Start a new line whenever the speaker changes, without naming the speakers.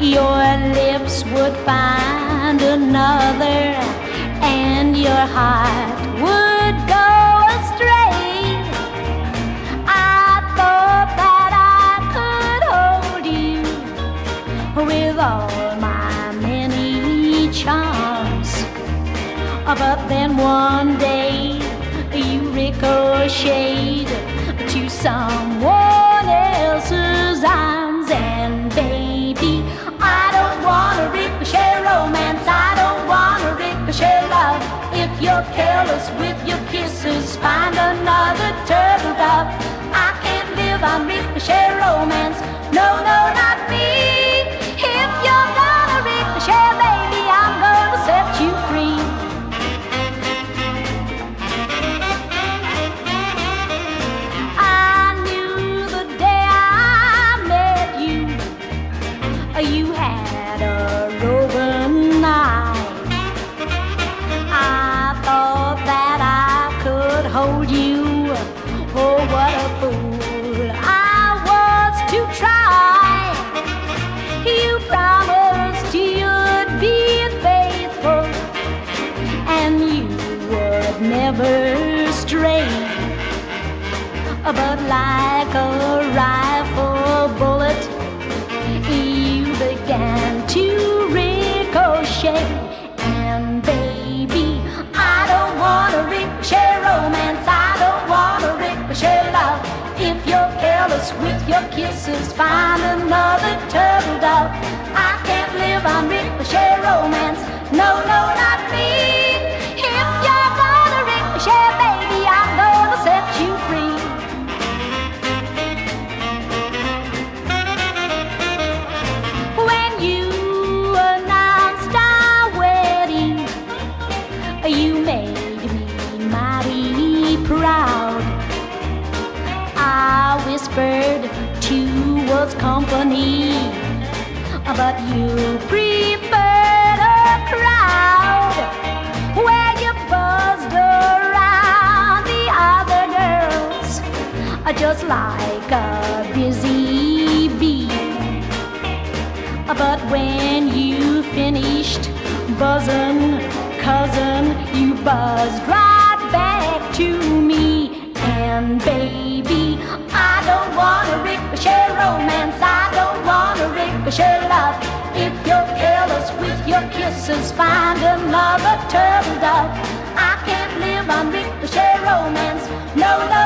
your lips would find another, and your heart would go astray. I thought that I could hold you with all my many charms, but then one day you ricocheted you're careless with your kisses, find another turtle dove. I can't live on ricochet romance. No, no, not me. You. Oh, what a fool I was to try. You promised you'd be faithful and you would never stray. But like a rifle you're with your kisses, find another turtle dove. I can't live on ricochet romance. No, no, not me. If you're gonna ricochet, baby, I'm gonna set you free. When you announced our wedding, you made me mighty proud. I whispered to us company, but you preferred a crowd where you buzzed around the other girls, just like a busy bee. But when you finished buzzing, cousin, you buzzed right back to me man, baby. I don't want a ricochet romance. I don't want a ricochet love. If you're careless with your kisses, find another turtle dove. I can't live on ricochet romance. No love.